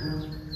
Mm-hmm.